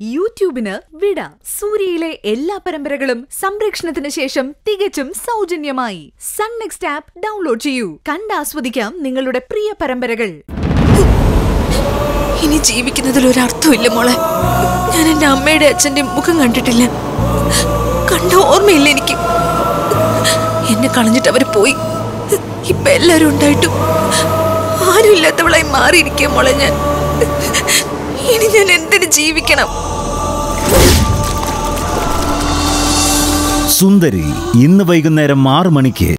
യൂട്യൂബിന് വിട. സൂര്യയിലെ എല്ലാ പരമ്പരകളും സംരക്ഷണത്തിന് ശേഷം തികച്ചും സൗജന്യമായി. സൺ നെക്സ്റ്റ് ആപ്പ് ഡൗൺലോഡ് ചെയ്യൂ. കണ്ടാസ്വദിക്കാം നിങ്ങളുടെ പ്രിയ പരമ്പരകൾ. ഇനി ജീവിക്കുന്നതിൽ ഒരർത്ഥമില്ല മോളെ. ഞാൻ എന്റെ അമ്മയുടെ അച്ഛന്റെ മുഖം കണ്ടിട്ടില്ല. കണ്ട ഓർമ്മയില്ല എനിക്ക്. എന്നെ കളഞ്ഞിട്ട് അവർ പോയി. ഇപ്പൊ എല്ലാരും ഉണ്ടായിട്ടും ആരും ഇല്ലാത്തവളായി മാറിയിരിക്കുക മോളെ ഞാൻ. ഞാൻ എന്തിനു ജീവിക്കണം? സുന്ദരി ഇന്ന് വൈകുന്നേരം ആറു മണിക്ക്